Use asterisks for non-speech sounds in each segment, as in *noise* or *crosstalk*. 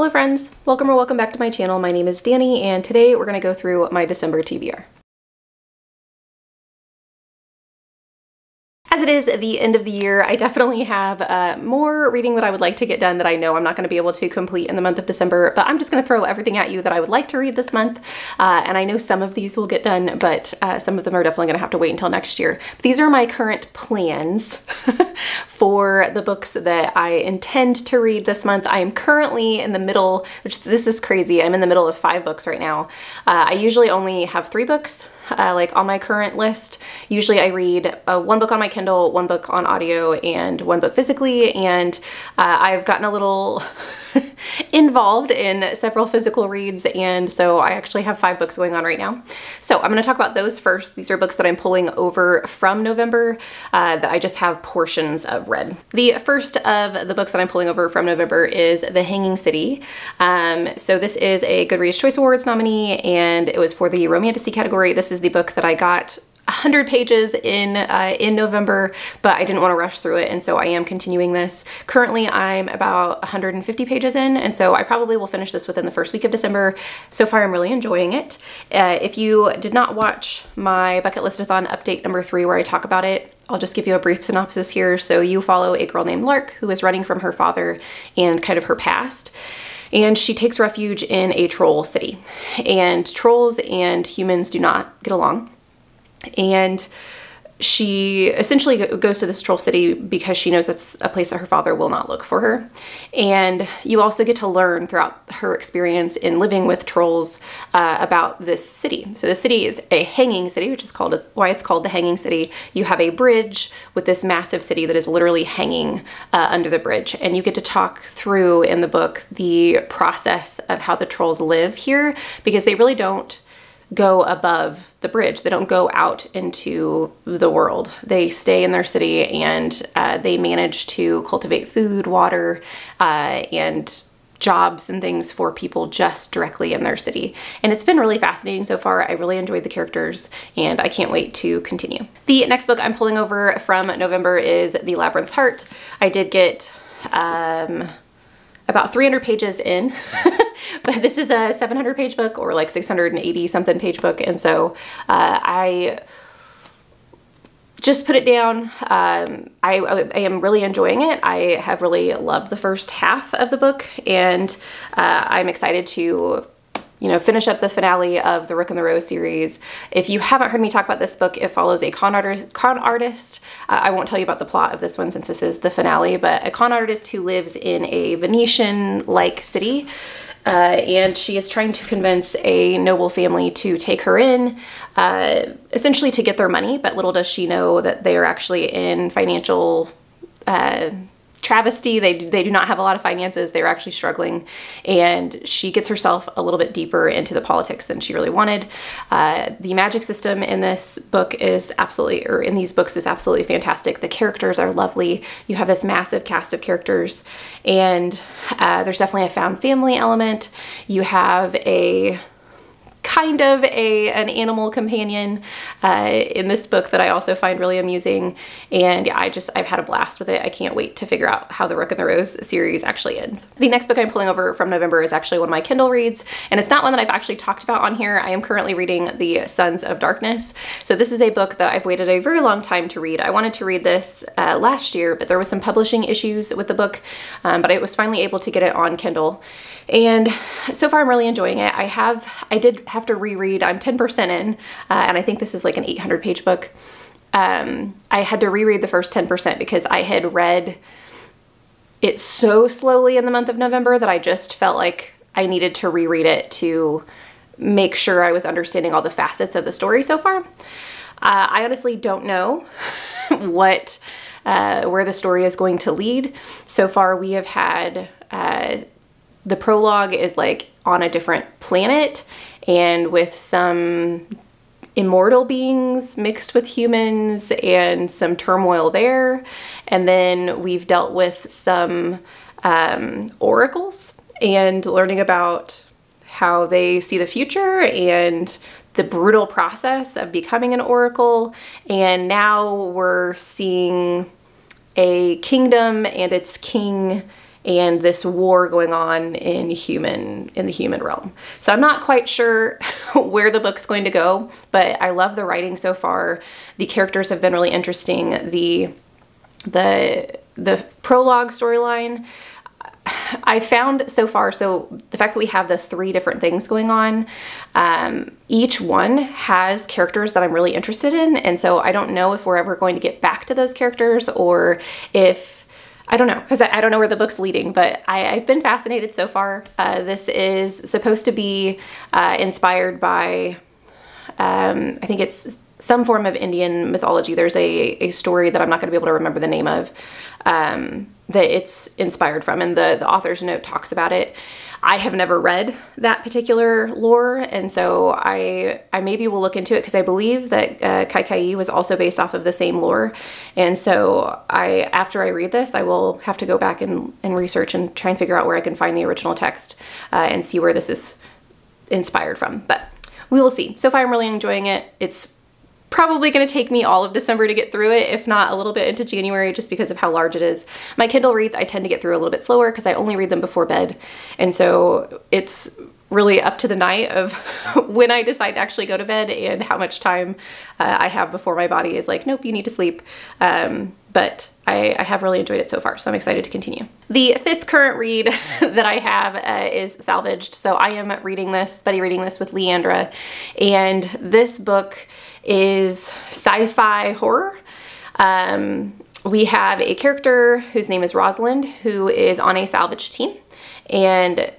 Hello friends, welcome or welcome back to my channel. My name is Danni and today we're going to go through my December TBR. As it is the end of the year, I definitely have uh, more reading that I would like to get done that I know I'm not going to be able to complete in the month of December, but I'm just going to throw everything at you that I would like to read this month. Uh, and I know some of these will get done, but uh, some of them are definitely going to have to wait until next year. But these are my current plans *laughs* for the books that I intend to read this month. I am currently in the middle, which this is crazy, I'm in the middle of five books right now. Uh, I usually only have three books uh, like on my current list. Usually I read uh, one book on my Kindle, one book on audio, and one book physically, and uh, I've gotten a little *laughs* involved in several physical reads, and so I actually have five books going on right now. So I'm going to talk about those first. These are books that I'm pulling over from November uh, that I just have portions of read. The first of the books that I'm pulling over from November is The Hanging City. Um, so this is a Goodreads Choice Awards nominee, and it was for the Romantasy category. This is the book that I got 100 pages in uh, in November, but I didn't want to rush through it, and so I am continuing this. Currently, I'm about 150 pages in, and so I probably will finish this within the first week of December. So far, I'm really enjoying it. Uh, if you did not watch my Bucket Listathon update number three, where I talk about it, I'll just give you a brief synopsis here. So you follow a girl named Lark who is running from her father and kind of her past and she takes refuge in a troll city. And trolls and humans do not get along and she essentially goes to this troll city because she knows that's a place that her father will not look for her. And you also get to learn throughout her experience in living with trolls uh, about this city. So the city is a hanging city, which is called why it's called the Hanging City. You have a bridge with this massive city that is literally hanging uh, under the bridge, and you get to talk through in the book the process of how the trolls live here because they really don't go above the bridge. They don't go out into the world. They stay in their city and uh, they manage to cultivate food, water, uh, and jobs and things for people just directly in their city. And it's been really fascinating so far. I really enjoyed the characters and I can't wait to continue. The next book I'm pulling over from November is The Labyrinth's Heart. I did get um, about 300 pages in, *laughs* but this is a 700 page book or like 680 something page book. And so uh, I just put it down. Um, I, I, am really enjoying it. I have really loved the first half of the book and uh, I'm excited to you know, finish up the finale of the Rook and the Rose series. If you haven't heard me talk about this book, it follows a con artist. Con artist. Uh, I won't tell you about the plot of this one since this is the finale, but a con artist who lives in a Venetian-like city. Uh, and she is trying to convince a noble family to take her in, uh, essentially to get their money, but little does she know that they are actually in financial uh, travesty. They, they do not have a lot of finances. They're actually struggling. And she gets herself a little bit deeper into the politics than she really wanted. Uh, the magic system in this book is absolutely, or in these books is absolutely fantastic. The characters are lovely. You have this massive cast of characters and uh, there's definitely a found family element. You have a kind of a an animal companion uh, in this book that I also find really amusing. And yeah, I just, I've had a blast with it. I can't wait to figure out how the Rook and the Rose series actually ends. The next book I'm pulling over from November is actually one of my Kindle reads, and it's not one that I've actually talked about on here. I am currently reading The Sons of Darkness. So this is a book that I've waited a very long time to read. I wanted to read this uh, last year, but there was some publishing issues with the book, um, but I was finally able to get it on Kindle. And so far I'm really enjoying it. I have, I did have to reread, I'm 10% in, uh, and I think this is like an 800 page book. Um, I had to reread the first 10% because I had read it so slowly in the month of November that I just felt like I needed to reread it to make sure I was understanding all the facets of the story so far. Uh, I honestly don't know *laughs* what uh, where the story is going to lead. So far, we have had uh, the prologue is like on a different planet and with some immortal beings mixed with humans and some turmoil there. And then we've dealt with some um, oracles and learning about how they see the future and the brutal process of becoming an oracle. And now we're seeing a kingdom and its king and this war going on in human in the human realm. So I'm not quite sure *laughs* where the book's going to go, but I love the writing so far. The characters have been really interesting. The the the prologue storyline I found so far, so the fact that we have the three different things going on, um, each one has characters that I'm really interested in. And so I don't know if we're ever going to get back to those characters or if, I don't know, because I, I, don't know where the book's leading, but I, have been fascinated so far. Uh, this is supposed to be uh, inspired by, um, I think it's some form of Indian mythology. There's a, a story that I'm not going to be able to remember the name of um, that it's inspired from, and the, the author's note talks about it. I have never read that particular lore, and so I I maybe will look into it because I believe that uh, Kaikeyi was also based off of the same lore, and so I after I read this, I will have to go back and, and research and try and figure out where I can find the original text uh, and see where this is inspired from. But we will see. So far, I'm really enjoying it. It's probably going to take me all of December to get through it, if not a little bit into January just because of how large it is. My Kindle reads I tend to get through a little bit slower because I only read them before bed. And so it's really up to the night of *laughs* when I decide to actually go to bed and how much time uh, I have before my body is like, nope, you need to sleep. Um, but I, I, have really enjoyed it so far, so I'm excited to continue. The fifth current read *laughs* that I have uh, is Salvaged. So I am reading this, buddy reading this with Leandra, and this book is sci-fi horror. Um, we have a character whose name is Rosalind, who is on a salvage team, and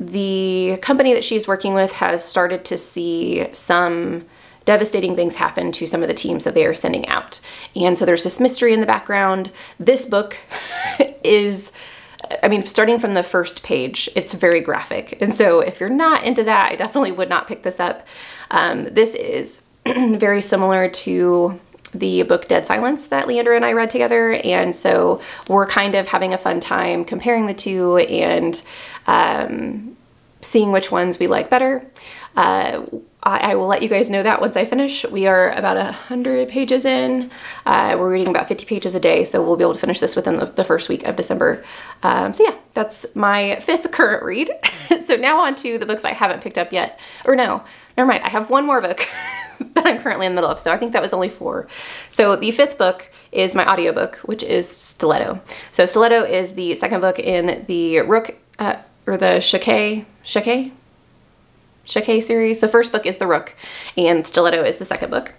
the company that she's working with has started to see some devastating things happen to some of the teams that they are sending out. And so there's this mystery in the background. This book *laughs* is I mean, starting from the first page, it's very graphic. And so if you're not into that, I definitely would not pick this up. Um, this is *clears throat* very similar to the book Dead Silence that Leandra and I read together. And so we're kind of having a fun time comparing the two and um, seeing which ones we like better. Uh, I, I, will let you guys know that once I finish. We are about a hundred pages in. Uh, we're reading about 50 pages a day, so we'll be able to finish this within the, the first week of December. Um, so yeah, that's my fifth current read. *laughs* so now on to the books I haven't picked up yet. Or no, never mind. I have one more book *laughs* *laughs* that I'm currently in the middle of. So I think that was only four. So the fifth book is my audiobook, which is Stiletto. So Stiletto is the second book in the Rook, uh, or the Checquy, Checquy? Checquy series. The first book is The Rook, and Stiletto is the second book.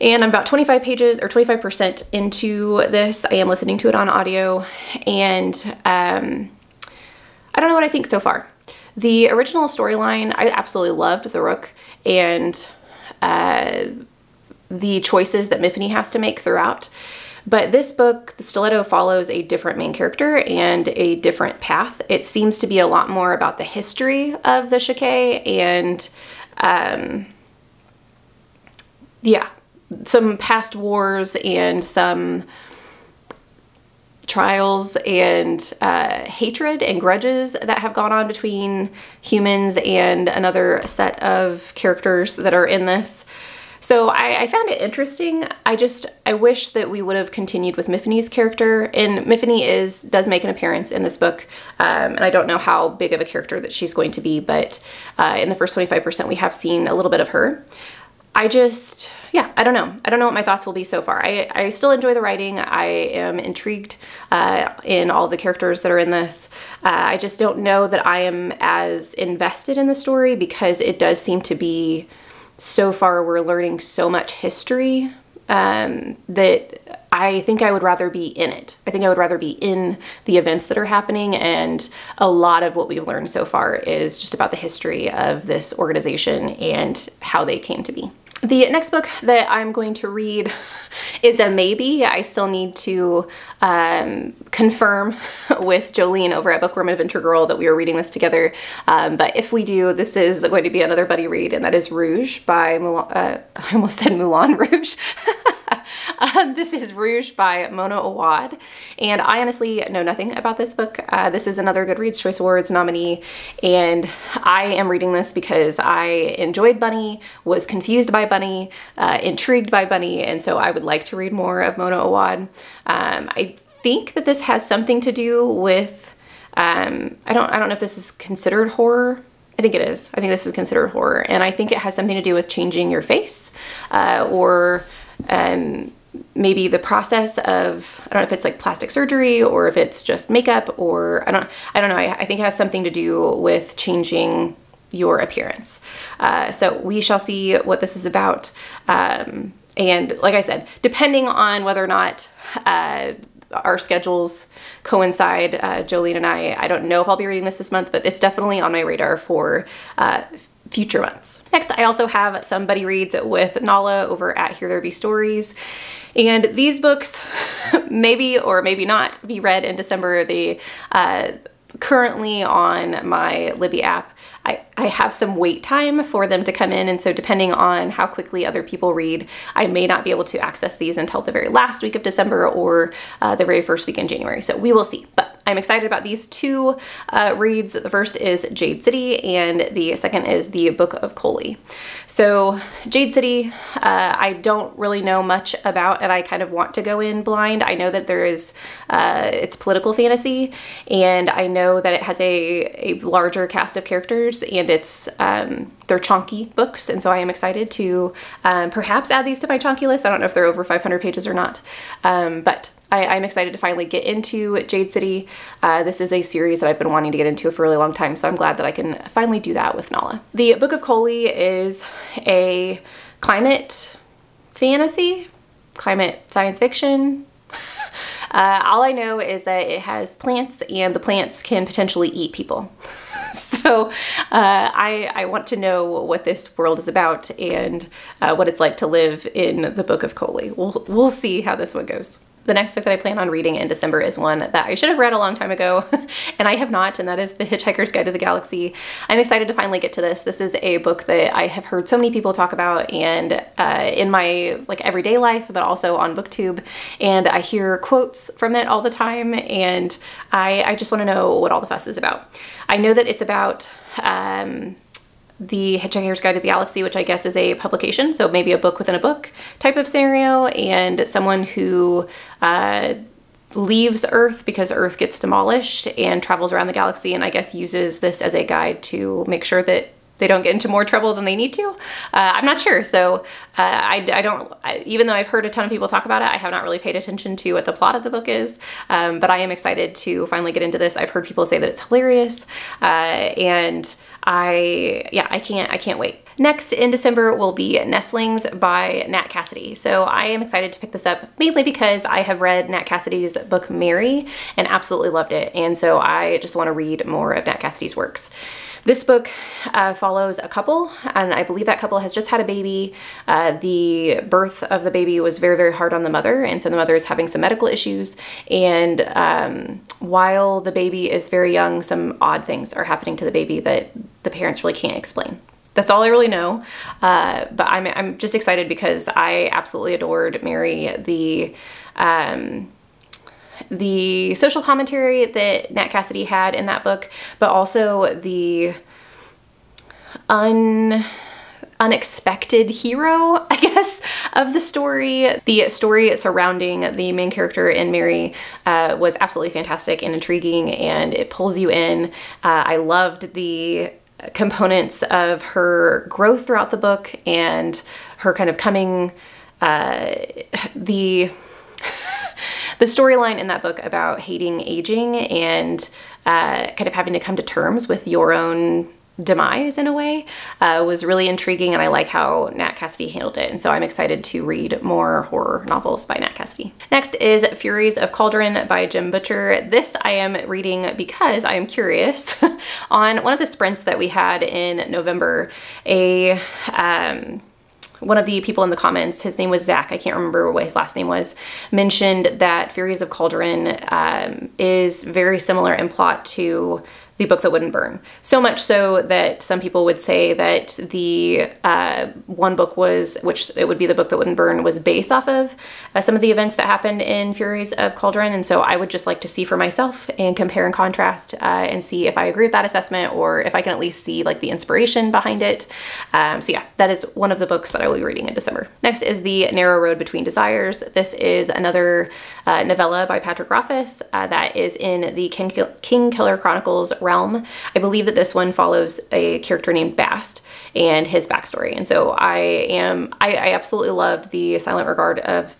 And I'm about 25 pages or 25% into this. I am listening to it on audio, and um, I don't know what I think so far. The original storyline, I absolutely loved The Rook, and uh, the choices that Myfanwy has to make throughout. But this book, The Stiletto, follows a different main character and a different path. It seems to be a lot more about the history of the Checquy and, um, yeah, some past wars and some trials and uh, hatred and grudges that have gone on between humans and another set of characters that are in this. So I, I, found it interesting. I just, I wish that we would have continued with Myfanwy's character. And Myfanwy is, does make an appearance in this book. Um, and I don't know how big of a character that she's going to be, but uh, in the first 25% we have seen a little bit of her. I just, yeah, I don't know. I don't know what my thoughts will be so far. I, I still enjoy the writing. I am intrigued uh, in all the characters that are in this. Uh, I just don't know that I am as invested in the story because it does seem to be, so far we're learning so much history um, that I think I would rather be in it. I think I would rather be in the events that are happening and a lot of what we've learned so far is just about the history of this organization and how they came to be. The next book that I'm going to read *laughs* is a maybe. I still need to um, confirm *laughs* with Jolene over at Bookworm Adventure Girl that we are reading this together. Um, but if we do, this is going to be another buddy read, and that is Rouge by Mulan, uh, *laughs* I almost said Moulin Rouge. *laughs* Um, this is Rouge by Mona Awad, and I honestly know nothing about this book. Uh, this is another Goodreads Choice Awards nominee, and I am reading this because I enjoyed Bunny, was confused by Bunny, uh, intrigued by Bunny, and so I would like to read more of Mona Awad. Um, I think that this has something to do with um, I don't I don't know if this is considered horror. I think it is. I think this is considered horror, and I think it has something to do with changing your face, uh, or um, maybe the process of I don't know if it's like plastic surgery or if it's just makeup or I don't I don't know. I, I think it has something to do with changing your appearance. Uh, so we shall see what this is about. Um, and like I said, depending on whether or not uh, our schedules coincide, uh, Jolene and I, I don't know if I'll be reading this this month, but it's definitely on my radar for uh, future months. Next, I also have some buddy reads with Nala over at Here There Be Stories. And these books *laughs* maybe or maybe not be read in December. They uh, currently on my Libby app I, I have some wait time for them to come in and so depending on how quickly other people read, I may not be able to access these until the very last week of December or uh, the very first week in January. So we will see. But I'm excited about these two uh, reads. The first is Jade City and the second is the Book of Koli. So Jade City, uh, I don't really know much about and I kind of want to go in blind. I know that there is, uh, it's political fantasy and I know that it has a, a larger cast of characters and it's, um, they're chunky books and so I am excited to um, perhaps add these to my chunky list. I don't know if they're over 500 pages or not, um, but I, am excited to finally get into Jade City. Uh, this is a series that I've been wanting to get into for a really long time, so I'm glad that I can finally do that with Nala. The Book of Koli is a climate fantasy, climate science fiction. *laughs* Uh, all I know is that it has plants and the plants can potentially eat people. *laughs* so uh, I, I want to know what this world is about and uh, what it's like to live in the Book of Koli. We'll, we'll see how this one goes. The next book that I plan on reading in December is one that I should have read a long time ago, *laughs* and I have not, and that is The Hitchhiker's Guide to the Galaxy. I'm excited to finally get to this. This is a book that I have heard so many people talk about and uh, in my like everyday life, but also on booktube, and I hear quotes from it all the time, and I, I just want to know what all the fuss is about. I know that it's about um, the Hitchhiker's Guide to the Galaxy, which I guess is a publication, so maybe a book within a book type of scenario, and someone who uh, leaves Earth because Earth gets demolished and travels around the galaxy, and I guess uses this as a guide to make sure that they don't get into more trouble than they need to. Uh, I'm not sure. So uh, I, I, don't, I, even though I've heard a ton of people talk about it, I have not really paid attention to what the plot of the book is. Um, but I am excited to finally get into this. I've heard people say that it's hilarious. Uh, and I, yeah, I can't, I can't wait. Next in December will be Nestlings by Nat Cassidy. So I am excited to pick this up mainly because I have read Nat Cassidy's book Mary and absolutely loved it. And so I just want to read more of Nat Cassidy's works. This book uh, follows a couple, and I believe that couple has just had a baby. Uh, the birth of the baby was very, very hard on the mother, and so the mother is having some medical issues. And um, while the baby is very young, some odd things are happening to the baby that the parents really can't explain. That's all I really know. Uh, but I'm, I'm just excited because I absolutely adored Mary. The um, the social commentary that Nat Cassidy had in that book, but also the un unexpected hero, *laughs* I guess, of the story. The story surrounding the main character in Mary uh, was absolutely fantastic and intriguing and it pulls you in. Uh, I loved the components of her growth throughout the book and her kind of coming, uh, the *laughs* the storyline in that book about hating aging and uh, kind of having to come to terms with your own demise in a way uh, was really intriguing and I like how Nat Cassidy handled it and so I'm excited to read more horror novels by Nat Cassidy. Next is Furies of Calderon by Jim Butcher. This I am reading because I am curious. *laughs* On one of the sprints that we had in November, a um, one of the people in the comments, his name was Zach, I can't remember what his last name was, mentioned that Furies of Calderon um, is very similar in plot to the book that wouldn't burn. So much so that some people would say that the uh, one book was, which it would be the book that wouldn't burn, was based off of uh, some of the events that happened in Furies of Calderon. And so I would just like to see for myself and compare and contrast uh, and see if I agree with that assessment or if I can at least see like the inspiration behind it. Um, so yeah, that is one of the books that I will be reading in December. Next is The Narrow Road Between Desires. This is another uh, novella by Patrick Rothfuss uh, that is in the King, King Killer Chronicles realm. I believe that this one follows a character named Bast and his backstory. And so I am, I, I absolutely loved the silent regard of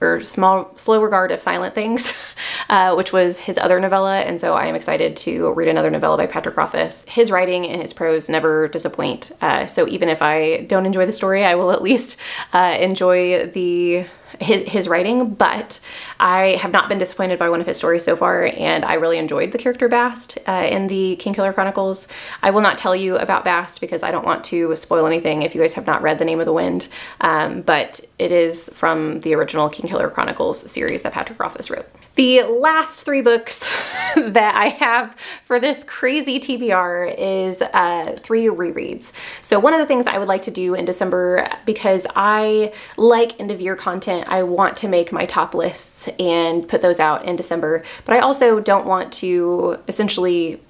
or small slow regard of silent things *laughs* uh, which was his other novella and so i am excited to read another novella by patrick rothfuss his writing and his prose never disappoint uh, so even if i don't enjoy the story i will at least uh, enjoy the his, his writing, but I have not been disappointed by one of his stories so far, and I really enjoyed the character Bast uh, in the Kingkiller Chronicles. I will not tell you about Bast because I don't want to spoil anything if you guys have not read The Name of the Wind, um, but it is from the original Kingkiller Chronicles series that Patrick Rothfuss wrote. The last three books *laughs* that I have for this crazy TBR is uh, three rereads. So one of the things I would like to do in December, because I like end of year content, I want to make my top lists and put those out in December, but I also don't want to essentially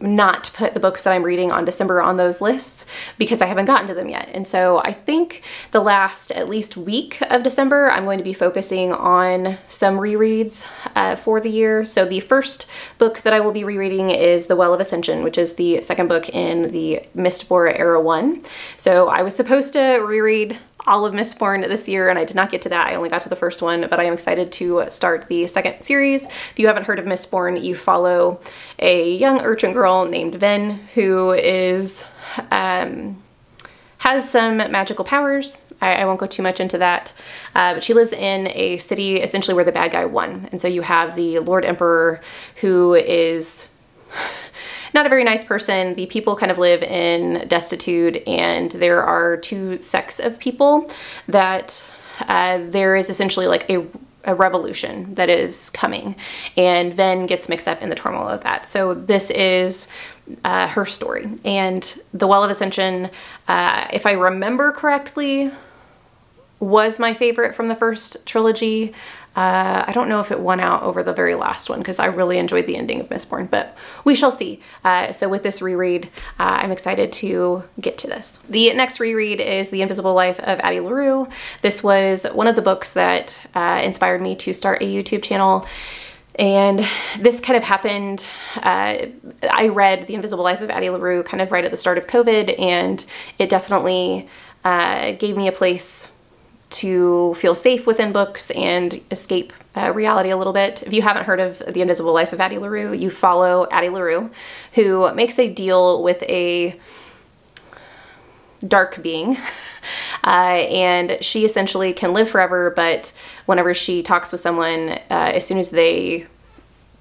not put the books that I'm reading on December on those lists because I haven't gotten to them yet. And so I think the last at least week of December, I'm going to be focusing on some rereads uh, for the year. So the first book that I will be rereading is The Well of Ascension, which is the second book in the Mistborn Era 1. So I was supposed to reread all of Mistborn this year and I did not get to that. I only got to the first one, but I am excited to start the second series. If you haven't heard of Mistborn, you follow a young urchin girl named Vin who is um, has some magical powers. I, I, won't go too much into that, uh, but she lives in a city essentially where the bad guy won. And so you have the Lord Emperor who is not a very nice person. The people kind of live in destitute and there are two sects of people that uh, there is essentially like a a revolution that is coming and then gets mixed up in the turmoil of that. So this is uh, her story. And The Well of Ascension, uh, if I remember correctly, was my favorite from the first trilogy. Uh, I don't know if it won out over the very last one because I really enjoyed the ending of Mistborn, but we shall see. Uh, so with this reread, uh, I'm excited to get to this. The next reread is The Invisible Life of Addie LaRue. This was one of the books that uh, inspired me to start a YouTube channel. And this kind of happened, uh, I read The Invisible Life of Addie LaRue kind of right at the start of COVID, and it definitely uh, gave me a place to feel safe within books and escape uh, reality a little bit. If you haven't heard of The Invisible Life of Addie LaRue, you follow Addie LaRue, who makes a deal with a dark being. *laughs* Uh, and she essentially can live forever, but whenever she talks with someone, uh, as soon as they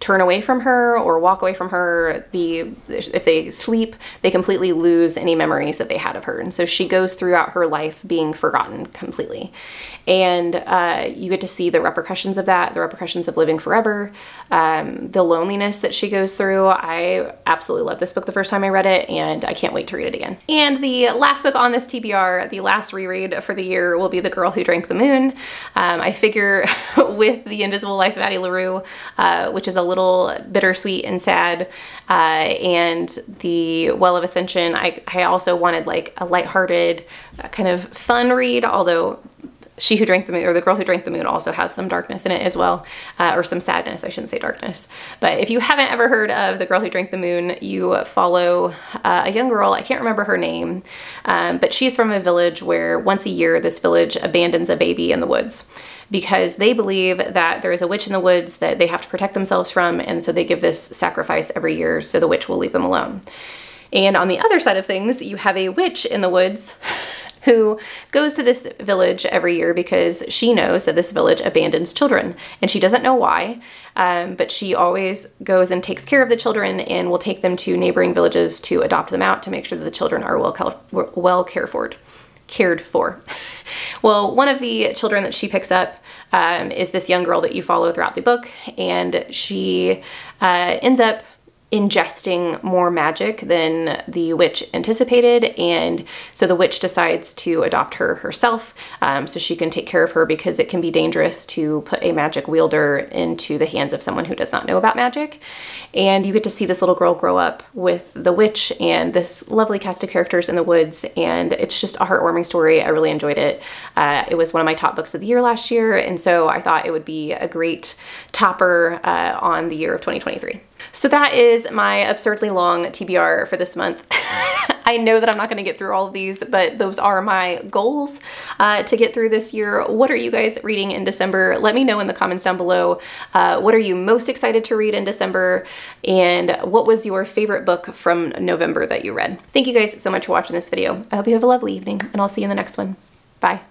turn away from her or walk away from her the if they sleep they completely lose any memories that they had of her. And so she goes throughout her life being forgotten completely. And uh, you get to see the repercussions of that the repercussions of living forever. Um, the loneliness that she goes through i absolutely love this book the first time i read it and i can't wait to read it again. And the last book on this tbr the last reread for the year will be the girl who drank the moon. Um, i figure *laughs* with the invisible life of addie larue uh, which is a little bittersweet and sad. Uh, and the Well of Ascension, I, I also wanted like a lighthearted, uh, kind of fun read, although she Who Drank the Moon, or The Girl Who Drank the Moon also has some darkness in it as well, uh, or some sadness, I shouldn't say darkness. But if you haven't ever heard of The Girl Who Drank the Moon, you follow uh, a young girl, I can't remember her name, um, but she's from a village where once a year this village abandons a baby in the woods because they believe that there is a witch in the woods that they have to protect themselves from, and so they give this sacrifice every year so the witch will leave them alone. And on the other side of things, you have a witch in the woods *laughs* who goes to this village every year because she knows that this village abandons children and she doesn't know why um, but she always goes and takes care of the children and will take them to neighboring villages to adopt them out to make sure that the children are well, well cared for cared for. *laughs* Well one of the children that she picks up um, is this young girl that you follow throughout the book and she uh, ends up ingesting more magic than the witch anticipated and so the witch decides to adopt her herself um, so she can take care of her because it can be dangerous to put a magic wielder into the hands of someone who does not know about magic. And you get to see this little girl grow up with the witch and this lovely cast of characters in the woods and it's just a heartwarming story. I really enjoyed it. Uh, it was one of my top books of the year last year and so I thought it would be a great topper uh, on the year of 2023 so that is my absurdly long TBR for this month. *laughs* I know that I'm not going to get through all of these, but those are my goals uh, to get through this year. What are you guys reading in December? Let me know in the comments down below. Uh, what are you most excited to read in December? And what was your favorite book from November that you read? Thank you guys so much for watching this video. I hope you have a lovely evening, and I'll see you in the next one. Bye.